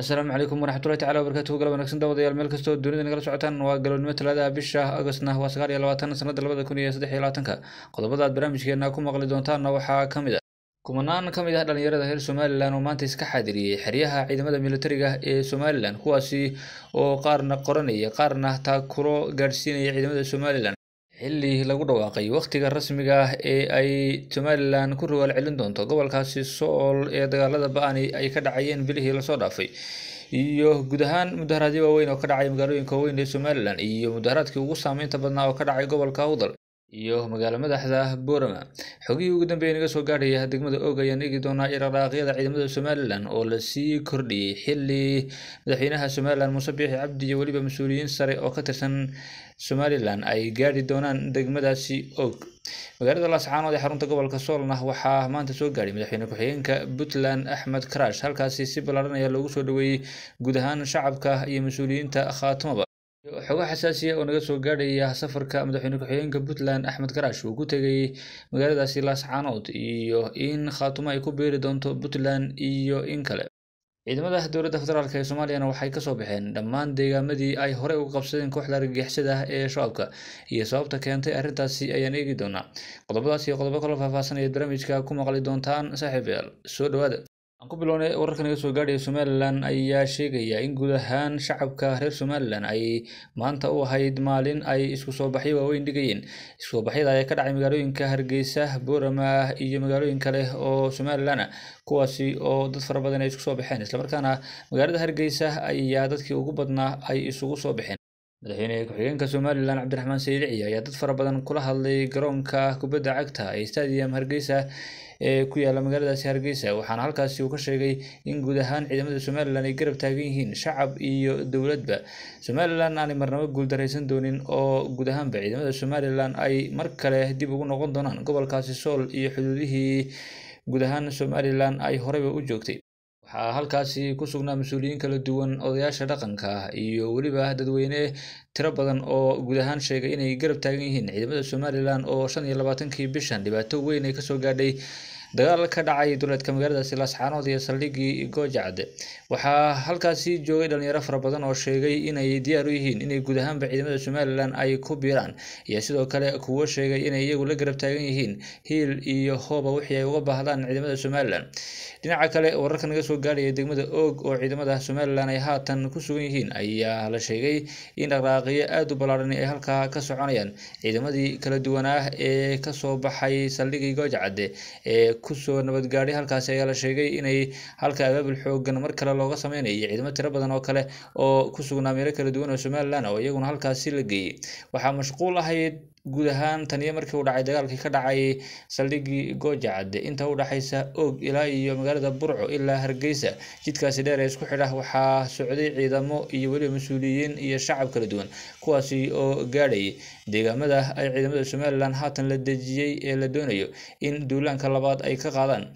asalaamu calaykum waraxmatullahi tacala wabarakatuhu galab wanagsan daawadayaal meel kastoo dunida nagala socotaan waa galabnimo talaadaha bisha agostna waa sagaal iyo labaatan sanada labada kun iyo saddex iyo labaatanka qodobada aad barnaamijkeena ku maqli doontaanna waxaa ka mid a kumanaan ka mid ah dhalinyarada reer somalilan oo maanta iska xaadiriyey xeryaha ciidamada militariga ee somalilan. Kuwaasi oo qaarna qoranaya qaarna taakuro gaadhsiinaya ciidamada somalilan xilli lagu dhawaaqay wakhtiga rasmiga ah ee ay somalilan ku rawaal celin doonto gobolkaasi sool ee dagaalada ba'ani ay ka dhacayeen bilihii la soo dhaafay. Iyo guud ahaan mudaharaadyo waaweyn oo ka dhacay magaalooyinka waaweyn ee somalilan iyo mudaharaadkii ugu saameynta badnaa oo ka dhacay gobolka awdal iyo magaalo madaxda boorama xogihii ugu dambeeya naga soo gaadhaya degmada og ayaan eegi doonaa dhaqdhaqaaqyada ciidamada somalilan oo la sii kordhiyey xilli madaxweynaha somalilan muuse biixi cabdi iyo weliba mas'uuliyiin sare oo ka tirsan somalilan ay gaadhi doonaan degmadaasi og. Magaalada laascaanood ee xarunta gobolka soolna waxaa maanta soo gaadhay madaxweyne ku-xigeenka puntland axmed karash halkaasi si ballaaran ayaa loogu soo dhaweeyey guud ahaan shacabka iyo mas'uuliyiinta khaatumaba xogo xasaasiya oo naga soo gaadhaya safarka madaxweyne ku-xigeenka puntland axmed karash uu ku tegay magaaladaasi laascaanood iyo in khaatumo ay ku beeri doonto puntland iyo in kale. Ciidamada dowladda federaalk ee soomaaliyana waxay ka soo baxeen dhammaan deegaamadii ay horey uga qabsadeen kooxda argagixisada ee shabaabka iyo sababta keentay arrintaasi ayaan eegi doonaa. Qodobadaas iyo qodobo kaloo faahfaahsanayaad barnaamijka ku maqli doontaan saaxiibayaal soo dhawaada aan ku bilownay wararka naga soo gaadhaya somalilan ayaa sheegaya in guud ahaan shacabka reer somalilan ay maanta u ahayd maalin ay isku soo baxyo waaweyn dhigayeen. Isku soo baxyada ayaa ka dhacay magaalooyinka hargeysa boorama iyo magaalooyin kale oo somalilan ah kuwaasi oo dad fara badan ay isku soo baxeen. Islamarkaana magaalada hargeysa ayaa dadkii ugu badnaa ay isugu soo baxeen madaxweyne ku-xigeenka somalilan cabdiraxmaan saylici ayaa dad fara badan kula hadlay garoonka kubadda cagta ee stadium hargeysa ee ku yaalla magaaladaasi hargeysa. Waxaana halkaasi uu ka sheegay in guud ahaan ciidamada somalilan ay garab taagan yihiin shacab iyo dowladba. Somalilan aanay marnabo guuldaraysan doonin oo guud ahaanba ciidamada somalilan ay mar kale dib ugu noqon doonaan gobolkaasi sool iyo xuduudihii guud ahaan somalilan ay horeyba u joogtay waxaa halkaasi ku sugnaa mas'uuliyiin kala duwan odayaasha dhaqanka iyo weliba dadweyne tiro badan oo guud ahaan sheegay inay garab taagan yihiin ciidamada somalilan oo shan iyo labaatankii bishan dhibaato weyn ay ka soo gaadhay dagaal ka dhacay duleedka magaaladaasi laascaanood iyo saldhigii goojacde waxaa halkaasi joogay dhalinyaro fara badan oo sheegay inay diyaar u yihiin inay guud ahaanba ciidamada somalilan ay ku biiraan iyo sidoo kale kuwo sheegay inay iyagu la garab taagan yihiin hiil iyo hooba wixii ay uga baahdaan ciidamada somalilan dhinaca kale wararka naga soo gaadhaya degmada oog oo ciidamada somalilan ay haatan ku sugan yihiin ayaa la sheegay in dhaqdhaqaaqyo aada u ballaaran ay halkaa ka soconayaan ciidamadii kala duwanaa ee ka soo baxay saldhigii goojacade ee ku soo nabadgaadhay halkaasi ayaa la sheegay inay halka abaabul xoogan mar kale looga sameynayo ciidamo tiro badan oo kale oo ku sugnaa meelo kala duwan oo somalilan oo iyaguna halkaasi la geeyey waxaa mashquul ahayd guud ahaan taniyo markii uu dhacay dagaalkii ka dhacay saldhigii goojacade inta u dhaxaysa og ilaa iyo magaalada burco ilaa hargeysa. Jidkaasi dheer ee isku xidha waxaa socday ciidamo iyo weliba mas'uuliyiin iyo shacab kala duwan kuwaasi oo gaadhayay deegaamada ay ciidamada somalilan haatan la dejiyey ee la doonayo in duulaanka labaad ay ka qaadaan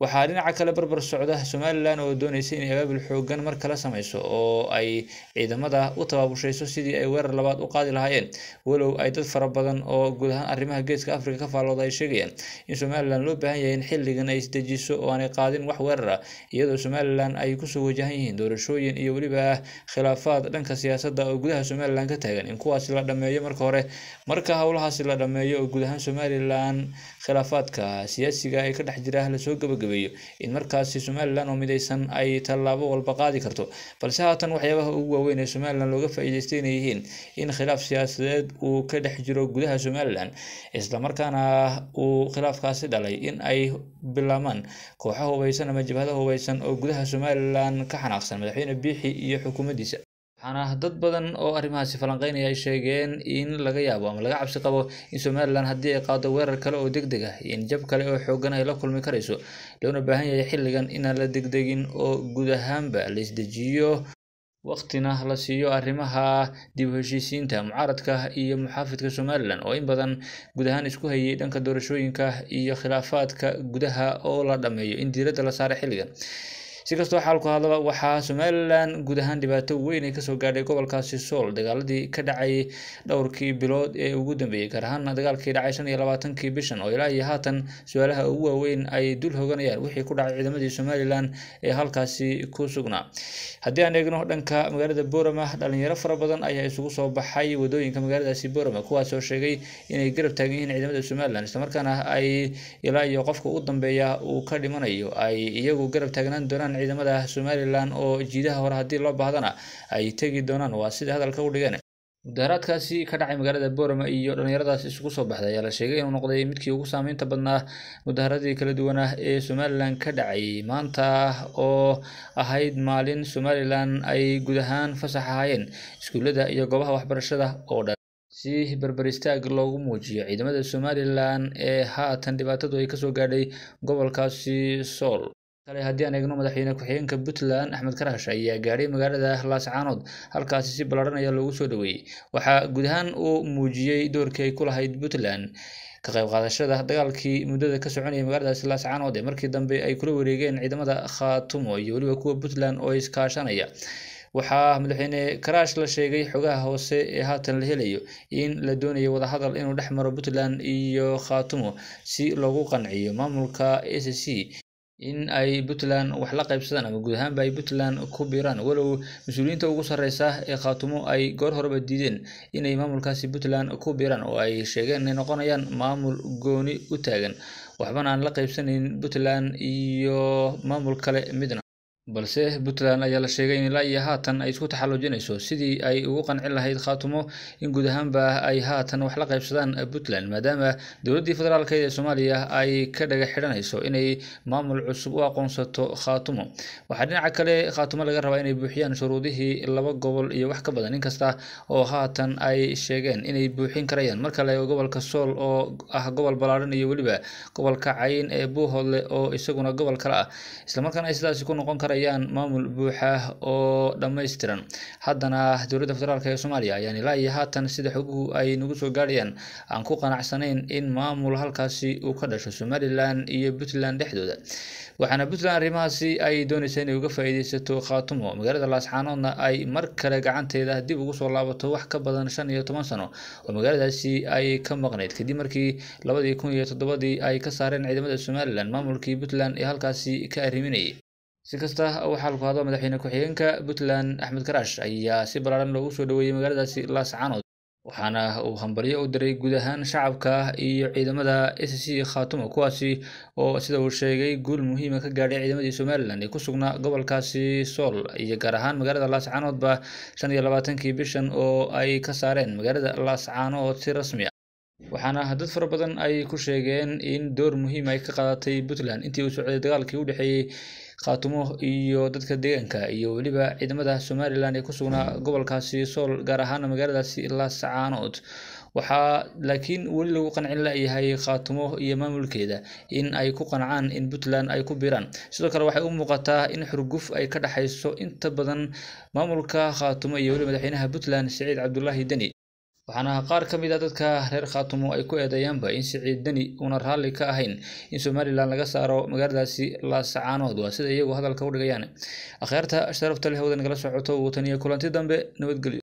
waxaa dhinaca kale barbar socda somalilan oo dooneysa inay abaabul xoogan mar kale sameyso oo ay ciidamada u tabaabushayso sidii ay weerar labaad u qaadi lahaayeen. Walow ay dad fara badan oo guud ahaan arrimaha geeska africa ka faallooda ay sheegayaan in somalilan loo baahan yahay in xilligan ay isdejiso oo aanay qaadin wax weerar ah iyadoo somalilan ay ku soo wajahan yihiin doorashooyin iyo weliba khilaafaad dhanka siyaasadda oo gudaha somalilan ka taagan in kuwaasi la dhameeyo marka hore. Marka howlahaasi la dhameeyo oo guud ahaan somalilan khilaafaadka siyaasiga ee ka dhex jira la soo gabagaba in markaasi somalilan oo midaysan ay tallaabo walba qaadi karto. Balse haatan waxyaabaha ugu waaweyn ee somalilan looga faa-iideystay yihiin in khilaaf siyaasadeed uu ka dhex jiro gudaha somalilan islamarkaana uu khilaafkaasi dhalay in ay bilaabmaan kooxo hubeysan ama jabhado hubeysan oo gudaha somalilan ka xanaaqsan madaxweyne biixi iyo xukuumaddiisa waxaana dad badan oo arrimahaasi falanqeynaya ay sheegeen in laga yaabo ama laga cabsi qabo in somalilan haddii ay qaado weerar kale oo deg deg ah in jab kale oo xoogan ay la kulmi karayso. Loona baahan yahay xilligan inaan la degdegin oo guud ahaanba la isdejiyo waqtina la siiyo arrimaha dib u heshiisiinta mucaaradka iyo muxaafidka somalilan oo in badan guud ahaan isku hayay dhanka doorashooyinka iyo khilaafaadka gudaha oo la dhameeyo in diiradda la saaray xilligan si kastoo xaalku hadlaba waxaa somalilan guud ahaan dhibaato weyn ay ka soo gaadhay gobolkaasi sool dagaaladii ka dhacay dhowrkii bilood ee ugu dambeeyey gaar ahaan dagaalkii dhacay shan iyo labaatankii bishan oo ilaa iyo haatan su'aalaha ugu waaweyn ay dul hoganayaan wixii ku dhacay ciidamadii somalilan ee halkaasi ku sugnaa. Haddii aan eegno dhanka magaalada boorama dhalinyaro fara badan ayaa isugu soo baxay waddooyinka magaaladaasi boorama kuwaas oo sheegay inay garab taagan yihiin ciidamada somalilan islamarkaana ay ilaa iyo qofka u dambeeya uu ka dhimanayo ay iyagu garab taagnaan doonaan ciidamada somalilan oo jiidaha hore haddii loo baahdana ay tegi doonaan. Waa sida hadalka u dhigeen. Mudaharaadkaasi ka dhacay magaalada boorama iyo dhalinyaradaas isugu soo baxday ayaa la sheegay inuu noqday midkii ugu saameynta badnaa mudaharadii kala duwanaa ee somalilan ka dhacay. Maanta oo ahayd maalin somalilan ay guud ahaan fasax ahaayeen iskuullada iyo goobaha waxbarashada oo dhan. Si berber istaag loogu muujiyo ciidamada somalilan ee haatan dhibaatadu ay ka soo gaadhay gobolkaasi sool kale haddii aan eegno madaxweyne ku-xigeenka puntland axmed karaash ayaa gaadhay magaalada laascaanood halkaasi si ballaadhan ayaa loogu soo dhaweeyey waxaa guud ahaan uu muujiyey doorkii ay ku lahayd puntland ka qayb qaadashada dagaalkii muddada ka soconayay magaaladaasi laascaanood ee markii dambe ay kula wareegeen ciidamada khaatumo iyo weliba kuwa puntland oo iskaashanaya waxaa madaxweyne karaash la sheegay xogaha hoose ee haatan la helayo in la doonayo wadahadal inuu dhex maro puntland iyo khaatumo si loogu qanciyo maamulka a c c in ay puntland wax la qaybsadaan ama guud ahaanba ay puntland ku biiraan. Walow mas'uuliyiinta ugu sarreysa ee khaatumo ay goor horeba diideen inay maamulkaasi puntland ku biiraan oo ay sheegeen inay noqonayaan maamul gooni u taagan. Waxbana aan la qaybsanayn puntland iyo maamul kale midna balse puntland ayaa la sheegay in ilaa iyo haatan ay isku taxallujinayso sidii ay ugu qancin lahayd khaatumo in guud ahaanba ay haatan wax la qaybsadaan puntland maadaama dowladdii federaalkeed ee soomaaliya ay ka dhaga xidhanayso inay maamul cusub u aqoonsato khaatumo. Waxaa dhinaca kale khaatumo laga rabaa inay buuxiyaan shuruudihii laba gobol iyo wax ka badan inkasta oo haatan ay sheegeen inay buuxin karayaan. Marka la eego gobolka sool oo ah gobol ballaadhan iyo weliba gobolka cayn ee buuhoodle oo isaguna gobol kale ah islamarkaana ay sidaasi ku noqon kara maamul buuxa oo dhammaystiran. Haddana dowladda federaalk ee soomaaliya ayaan ilaa iyo haatan sida xoguhu ay nagu soo gaadhayaan aan ku qanacsanayn in maamul halkaasi uu ka dhasho somalilan iyo puntland dhexdooda. Waxaana puntland arrimahaasi ay doonaysa inay uga faa'iideysato khaatumo magaalada laascaanoodna ay mar kale gacanteeda dib ugu soo laabato wax ka badan shan iyo toban sano oo magaaladaasi ay ka maqnayd. Kadib markii labadii kun iyo toddobadii ay ka saareen ciidamada somalilan maamulkii puntland ee halkaasi ka arriminayay si kasta uu xaalku hado madaxweyne ku-xigeenka puntland axmed karaash ayaa si ballaaran loogu soo dhaweeyey magaaladaasi laascaanood waxaana uu hambalyo u diray guud ahaan shacabka iyo ciidamada s c khaatumo kuwaasi oo sida uu sheegay guul muhiima ka gaadhay ciidamadii somalilan ee ku sugnaa gobolkaasi sool iyo gaar ahaan magaalada laascaanoodba shan iyo labaatankii bishan oo ay ka saareen magaalada laascaanood si rasmi ah. Waxaana dad fara badan ay ku sheegeen in door muhiim ay ka qaadatay puntland intii uu socday dagaalkii u dhexeeyey khaatumo iyo dadka deegaanka iyo weliba ciidamada somalilan ee ku sugnaa gobolkaasi sool gaar ahaana magaaladaasi laascaanood waxaa laakiin weli lagu qancin layahay khaatumo iyo maamulkeeda in ay ku qancaan in puntland ay ku biiraan. Sidoo kale waxay u muuqataa in xurguf ay ka dhexayso inta badan maamulka khaatumo iyo weliba madaxweynaha puntland siciid cabdulaahi deni waxaana qaar ka mid a dadka reer khaatumo ay ku eedeeyaanba in siciid deni uuna raalli ka ahayn in somalilan laga saaro magaaladaasi laascaanood waa sida iyagu hadalka u dhigayaan. Akhyaarta sharafta leh wada nagala socoto wataniyo kulanti dambe nabadgelyo